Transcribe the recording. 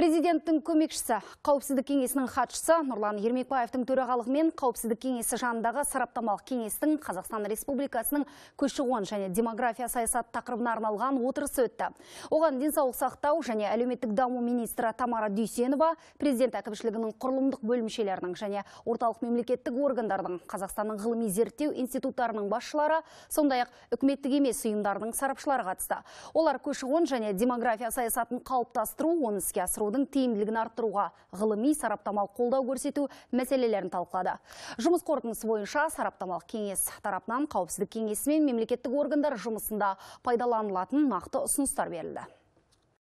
Президенттің көмекшісі, қауіпсіздік кеңесінің хатшысы Нұрлан Ермекбаевтың төрағалығымен қауіпсіздік кеңесі жанындағы сараптамалық кеңестің Қазақстан Республикасының көші-қон және демография саясат тақырыбына арналған отырысы өтті. Оған денсаулық сақтау және әлеуметтік даму министрі Тамара Дүйсенова, президент әкімшілігінің құрылымдық бөлімшелерінің және орталық мемлекеттік органдардың, Қазақстанның ғылыми зерттеу институттарының басшылары, сондай-ақ үкіметтік емес ұйымдардың сарапшылары қатысты. Олар көші-қон және демография саясатын қалыптастыру, оны іске асыру асырудың тиімділігін арттыруға ғылыми сараптамалық қолдау көрсету мәселелерін талқылады. Жұмыс қорытындысы бойынша сараптамалық кеңес тарапынан қауіпсіздік кеңесі мен мемлекеттік органдар жұмысында пайдаланылатын нақты ұсыныстар берілді.